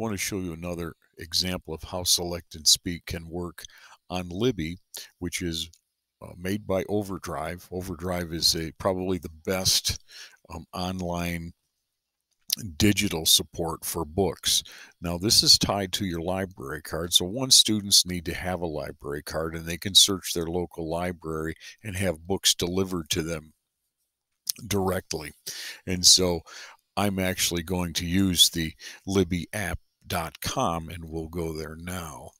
I want to show you another example of how Select and Speak can work on Libby, which is uh, made by Overdrive. Overdrive is a probably the best um, online digital support for books. Now this is tied to your library card. So one students need to have a library card and they can search their local library and have books delivered to them directly. And so I'm actually going to use the libbyapp.com and we'll go there now.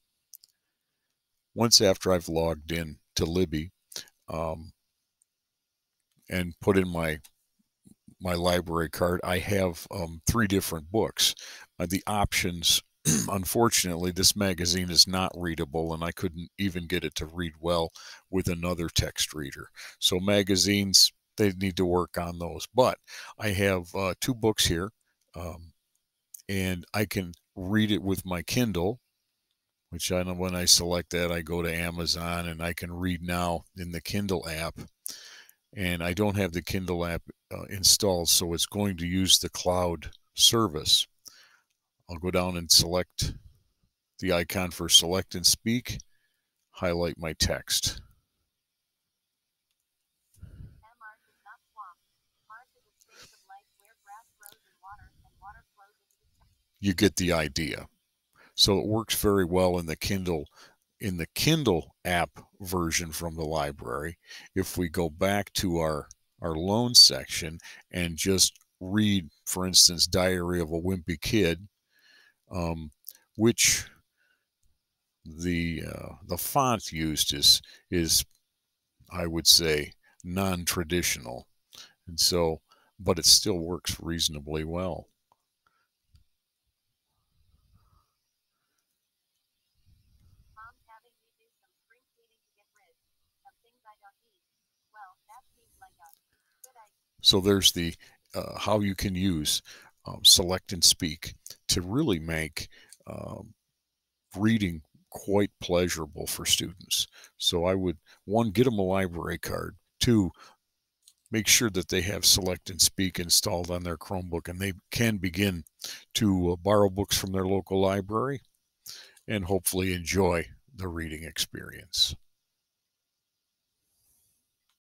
Once after I've logged in to Libby um, and put in my my library card, I have um, three different books. Uh, the options, unfortunately, this magazine is not readable, and I couldn't even get it to read well with another text reader. So magazines, they need to work on those. But I have uh, two books here, um, and I can read it with my Kindle, which I know when I select that, I go to Amazon and I can read now in the Kindle app. And I don't have the Kindle app uh, installed, so it's going to use the cloud service. I'll go down and select the icon for select and speak, highlight my text. You get the idea. So it works very well in the Kindle in the Kindle app version from the library. If we go back to our our loan section and just read, for instance, Diary of a Wimpy Kid, um, which the uh, the font used is is I would say non-traditional, and so but it still works reasonably well. So there's the uh, how you can use um, select and speak to really make um, reading quite pleasurable for students. So I would one get them a library card. Two, make sure that they have select and speak installed on their Chromebook and they can begin to uh, borrow books from their local library and hopefully enjoy the reading experience.